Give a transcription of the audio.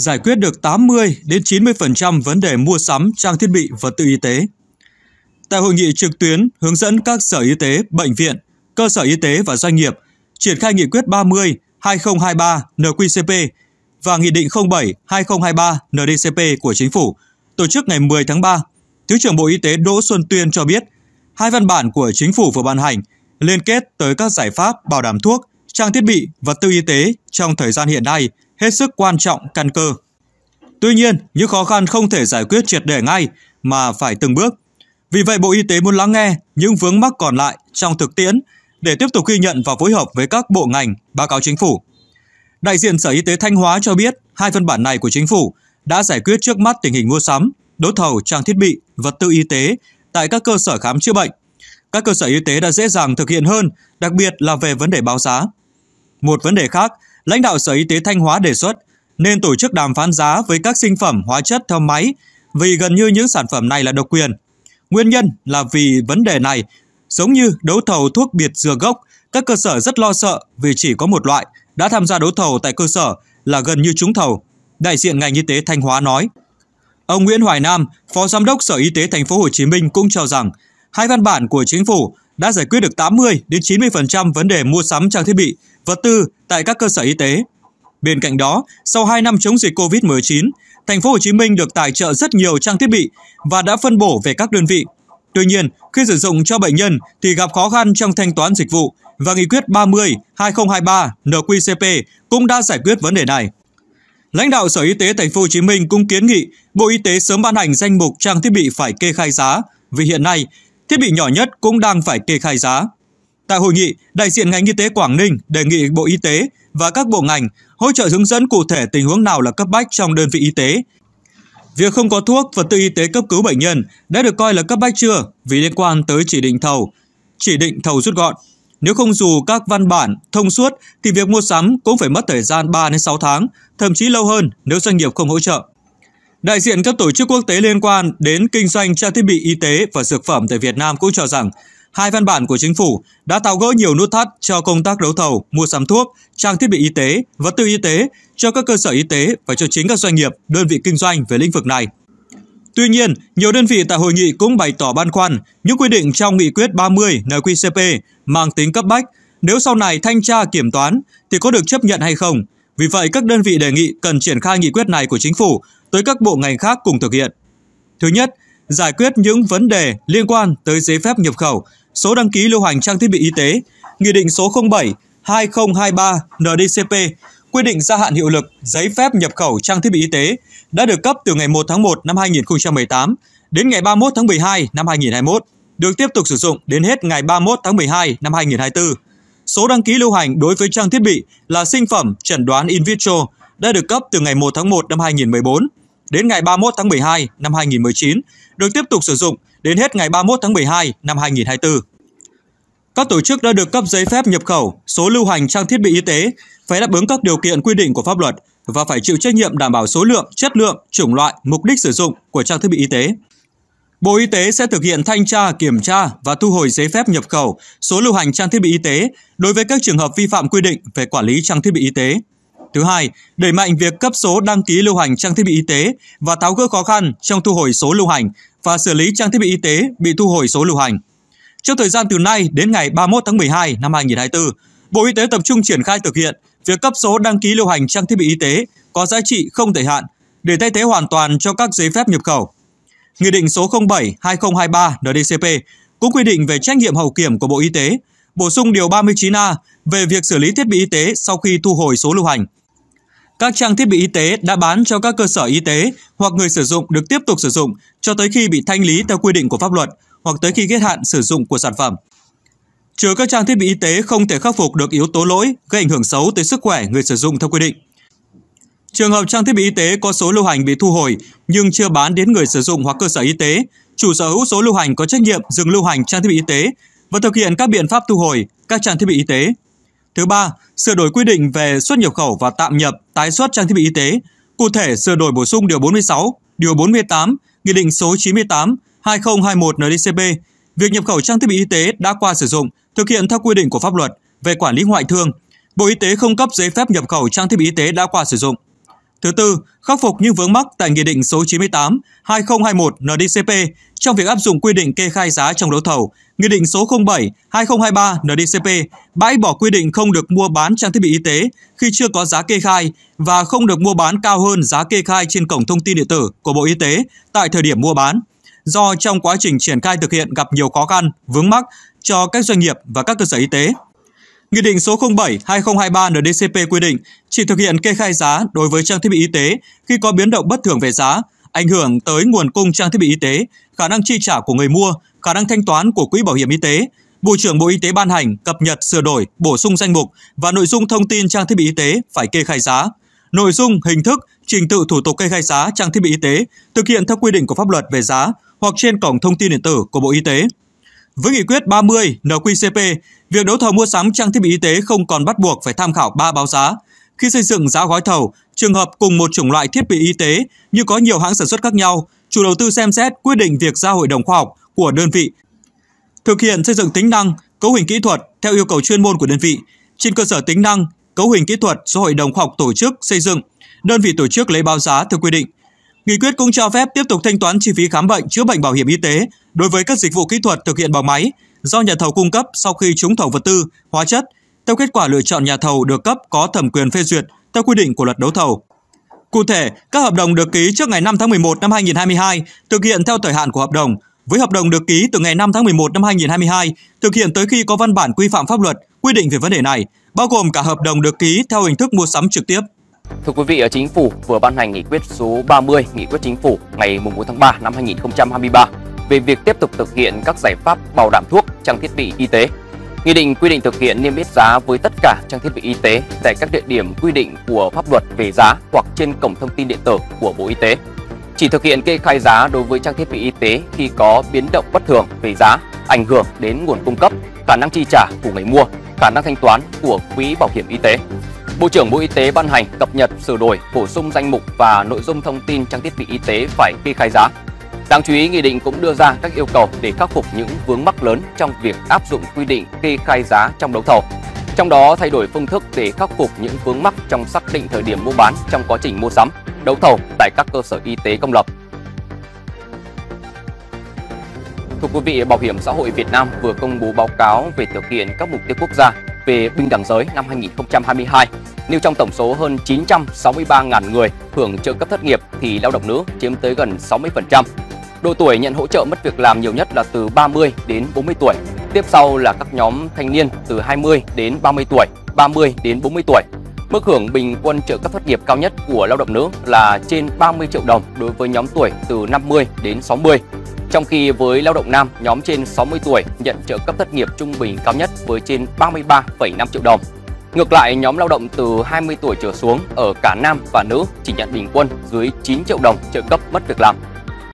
giải quyết được 80 đến 90% vấn đề mua sắm trang thiết bị vật tư y tế. Tại hội nghị trực tuyến hướng dẫn các sở y tế, bệnh viện, cơ sở y tế và doanh nghiệp triển khai nghị quyết 30 2023 NQCP và Nghị định 07 2023 NDCP của Chính phủ tổ chức ngày 10 tháng 3, Thứ trưởng Bộ Y tế Đỗ Xuân Tuyên cho biết, hai văn bản của Chính phủ vừa ban hành liên kết tới các giải pháp bảo đảm thuốc, trang thiết bị, vật tư y tế trong thời gian hiện nay hết sức quan trọng căn cơ. Tuy nhiên, những khó khăn không thể giải quyết triệt để ngay mà phải từng bước. Vì vậy, Bộ Y tế muốn lắng nghe những vướng mắc còn lại trong thực tiễn để tiếp tục ghi nhận và phối hợp với các bộ ngành báo cáo chính phủ. Đại diện Sở Y tế Thanh Hóa cho biết hai văn bản này của chính phủ đã giải quyết trước mắt tình hình mua sắm, đấu thầu trang thiết bị, vật tư y tế tại các cơ sở khám chữa bệnh. Các cơ sở y tế đã dễ dàng thực hiện hơn, đặc biệt là về vấn đề báo giá. Một vấn đề khác, lãnh đạo Sở Y tế Thanh Hóa đề xuất nên tổ chức đàm phán giá với các sinh phẩm hóa chất theo máy vì gần như những sản phẩm này là độc quyền. Nguyên nhân là vì vấn đề này giống như đấu thầu thuốc biệt dừa gốc, các cơ sở rất lo sợ vì chỉ có một loại đã tham gia đấu thầu tại cơ sở là gần như trúng thầu. Đại diện ngành y tế Thanh Hóa nói. Ông Nguyễn Hoài Nam, Phó Giám đốc Sở Y tế Thành phố Hồ Chí Minh cũng cho rằng hai văn bản của chính phủ đã giải quyết được 80 đến 90% vấn đề mua sắm trang thiết bị, vật tư tại các cơ sở y tế. Bên cạnh đó, sau 2 năm chống dịch Covid-19, Thành phố Hồ Chí Minh được tài trợ rất nhiều trang thiết bị và đã phân bổ về các đơn vị. Tuy nhiên, khi sử dụng cho bệnh nhân thì gặp khó khăn trong thanh toán dịch vụ và nghị quyết 30 2023 NQCP cũng đã giải quyết vấn đề này. Lãnh đạo Sở Y tế Thành phố Hồ Chí Minh cũng kiến nghị Bộ Y tế sớm ban hành danh mục trang thiết bị phải kê khai giá vì hiện nay thiết bị nhỏ nhất cũng đang phải kê khai giá. Tại hội nghị, đại diện ngành y tế Quảng Ninh đề nghị Bộ Y tế và các bộ ngành hỗ trợ hướng dẫn cụ thể tình huống nào là cấp bách trong đơn vị y tế. Việc không có thuốc, vật tư y tế cấp cứu bệnh nhân đã được coi là cấp bách chưa vì liên quan tới chỉ định thầu, chỉ định thầu rút gọn. Nếu không dù các văn bản thông suốt thì việc mua sắm cũng phải mất thời gian 3 đến 6 tháng, thậm chí lâu hơn nếu doanh nghiệp không hỗ trợ. Đại diện các tổ chức quốc tế liên quan đến kinh doanh trang thiết bị y tế và dược phẩm tại Việt Nam cũng cho rằng hai văn bản của chính phủ đã tháo gỡ nhiều nút thắt cho công tác đấu thầu, mua sắm thuốc, trang thiết bị y tế, vật tư y tế cho các cơ sở y tế và cho chính các doanh nghiệp, đơn vị kinh doanh về lĩnh vực này. Tuy nhiên, nhiều đơn vị tại hội nghị cũng bày tỏ băn khoăn những quy định trong nghị quyết 30 NQCP mang tính cấp bách, nếu sau này thanh tra kiểm toán thì có được chấp nhận hay không. Vì vậy, các đơn vị đề nghị cần triển khai nghị quyết này của chính phủ tới các bộ ngành khác cùng thực hiện. Thứ nhất, giải quyết những vấn đề liên quan tới giấy phép nhập khẩu, số đăng ký lưu hành trang thiết bị y tế, Nghị định số 07 2023 NDCP quy định gia hạn hiệu lực giấy phép nhập khẩu trang thiết bị y tế đã được cấp từ ngày 1 tháng 1 năm 2018 đến ngày 31 tháng 12 năm 2021, được tiếp tục sử dụng đến hết ngày 31 tháng 12 năm 2024. Số đăng ký lưu hành đối với trang thiết bị là sinh phẩm chẩn đoán in vitro đã được cấp từ ngày 1 tháng 1 năm 2014 đến ngày 31 tháng 12 năm 2019, được tiếp tục sử dụng đến hết ngày 31 tháng 12 năm 2024. Các tổ chức đã được cấp giấy phép nhập khẩu, số lưu hành trang thiết bị y tế phải đáp ứng các điều kiện quy định của pháp luật và phải chịu trách nhiệm đảm bảo số lượng, chất lượng, chủng loại, mục đích sử dụng của trang thiết bị y tế. Bộ Y tế sẽ thực hiện thanh tra, kiểm tra và thu hồi giấy phép nhập khẩu, số lưu hành trang thiết bị y tế đối với các trường hợp vi phạm quy định về quản lý trang thiết bị y tế. Thứ hai, đẩy mạnh việc cấp số đăng ký lưu hành trang thiết bị y tế và tháo gỡ khó khăn trong thu hồi số lưu hành và xử lý trang thiết bị y tế bị thu hồi số lưu hành. Trong thời gian từ nay đến ngày 31 tháng 12 năm 2024, Bộ Y tế tập trung triển khai thực hiện việc cấp số đăng ký lưu hành trang thiết bị y tế có giá trị không thời hạn để thay thế hoàn toàn cho các giấy phép nhập khẩu. Nghị định số 07/2023 NDCP cũng quy định về trách nhiệm hậu kiểm của Bộ Y tế, bổ sung điều 39A về việc xử lý thiết bị y tế sau khi thu hồi số lưu hành. Các trang thiết bị y tế đã bán cho các cơ sở y tế hoặc người sử dụng được tiếp tục sử dụng cho tới khi bị thanh lý theo quy định của pháp luật hoặc tới khi hết hạn sử dụng của sản phẩm. Trừ các trang thiết bị y tế không thể khắc phục được yếu tố lỗi gây ảnh hưởng xấu tới sức khỏe người sử dụng theo quy định. Trường hợp trang thiết bị y tế có số lưu hành bị thu hồi nhưng chưa bán đến người sử dụng hoặc cơ sở y tế, chủ sở hữu số lưu hành có trách nhiệm dừng lưu hành trang thiết bị y tế và thực hiện các biện pháp thu hồi các trang thiết bị y tế. Thứ ba, sửa đổi quy định về xuất nhập khẩu và tạm nhập, tái xuất trang thiết bị y tế, cụ thể sửa đổi bổ sung điều 46, điều 48, Nghị định số 98 2021 NDCP, việc nhập khẩu trang thiết bị y tế đã qua sử dụng thực hiện theo quy định của pháp luật về quản lý ngoại thương. Bộ Y tế không cấp giấy phép nhập khẩu trang thiết bị y tế đã qua sử dụng. Thứ tư, khắc phục những vướng mắc tại Nghị định số 98 2021 NDCP trong việc áp dụng quy định kê khai giá trong đấu thầu, Nghị định số 07 2023 NDCP bãi bỏ quy định không được mua bán trang thiết bị y tế khi chưa có giá kê khai và không được mua bán cao hơn giá kê khai trên cổng thông tin điện tử của Bộ Y tế tại thời điểm mua bán. Do trong quá trình triển khai thực hiện gặp nhiều khó khăn, vướng mắc cho các doanh nghiệp và các cơ sở y tế, Nghị định số 07/2023 NDCP quy định chỉ thực hiện kê khai giá đối với trang thiết bị y tế khi có biến động bất thường về giá, ảnh hưởng tới nguồn cung trang thiết bị y tế, khả năng chi trả của người mua, khả năng thanh toán của quỹ bảo hiểm y tế. Bộ trưởng Bộ Y tế ban hành, cập nhật, sửa đổi, bổ sung danh mục và nội dung thông tin trang thiết bị y tế phải kê khai giá. Nội dung, hình thức, trình tự thủ tục kê khai giá trang thiết bị y tế thực hiện theo quy định của pháp luật về giá hoặc trên cổng thông tin điện tử của Bộ Y tế. Với nghị quyết 30 NQCP, việc đấu thầu mua sắm trang thiết bị y tế không còn bắt buộc phải tham khảo ba báo giá. Khi xây dựng giá gói thầu, trường hợp cùng một chủng loại thiết bị y tế như có nhiều hãng sản xuất khác nhau, chủ đầu tư xem xét quyết định việc ra hội đồng khoa học của đơn vị thực hiện xây dựng tính năng, cấu hình kỹ thuật theo yêu cầu chuyên môn của đơn vị. Trên cơ sở tính năng, cấu hình kỹ thuật do hội đồng khoa học tổ chức xây dựng, đơn vị tổ chức lấy báo giá theo quy định. Nghị quyết cũng cho phép tiếp tục thanh toán chi phí khám bệnh, chữa bệnh bảo hiểm y tế đối với các dịch vụ kỹ thuật thực hiện bằng máy do nhà thầu cung cấp sau khi trúng thầu vật tư, hóa chất theo kết quả lựa chọn nhà thầu được cấp có thẩm quyền phê duyệt theo quy định của luật đấu thầu. Cụ thể, các hợp đồng được ký trước ngày 5 tháng 11 năm 2022 thực hiện theo thời hạn của hợp đồng, với hợp đồng được ký từ ngày 5 tháng 11 năm 2022 thực hiện tới khi có văn bản quy phạm pháp luật quy định về vấn đề này, bao gồm cả hợp đồng được ký theo hình thức mua sắm trực tiếp. Thưa quý vị, Chính phủ vừa ban hành nghị quyết số 30, nghị quyết chính phủ ngày 4 tháng 3 năm 2023 về việc tiếp tục thực hiện các giải pháp bảo đảm thuốc, trang thiết bị y tế. Nghị định quy định thực hiện niêm yết giá với tất cả trang thiết bị y tế tại các địa điểm quy định của pháp luật về giá hoặc trên cổng thông tin điện tử của Bộ Y tế. Chỉ thực hiện kê khai giá đối với trang thiết bị y tế khi có biến động bất thường về giá, ảnh hưởng đến nguồn cung cấp, khả năng chi trả của người mua, khả năng thanh toán của quỹ bảo hiểm y tế. Bộ trưởng Bộ Y tế ban hành cập nhật, sửa đổi, bổ sung danh mục và nội dung thông tin trang thiết bị y tế phải kê khai giá. Đáng chú ý, nghị định cũng đưa ra các yêu cầu để khắc phục những vướng mắc lớn trong việc áp dụng quy định kê khai giá trong đấu thầu. Trong đó thay đổi phương thức để khắc phục những vướng mắc trong xác định thời điểm mua bán trong quá trình mua sắm, đấu thầu tại các cơ sở y tế công lập. Thưa quý vị, Bảo hiểm xã hội Việt Nam vừa công bố báo cáo về thực hiện các mục tiêu quốc gia về bình đẳng giới năm 2022. Nêu trong tổng số hơn 963.000 người hưởng trợ cấp thất nghiệp thì lao động nữ chiếm tới gần 60%. Độ tuổi nhận hỗ trợ mất việc làm nhiều nhất là từ 30 đến 40 tuổi. Tiếp sau là các nhóm thanh niên từ 20 đến 30 tuổi, 30 đến 40 tuổi. Mức hưởng bình quân trợ cấp thất nghiệp cao nhất của lao động nữ là trên 30 triệu đồng đối với nhóm tuổi từ 50 đến 60. Trong khi với lao động nam, nhóm trên 60 tuổi nhận trợ cấp thất nghiệp trung bình cao nhất với trên 33,5 triệu đồng. Ngược lại, nhóm lao động từ 20 tuổi trở xuống ở cả nam và nữ chỉ nhận bình quân dưới 9 triệu đồng trợ cấp mất việc làm.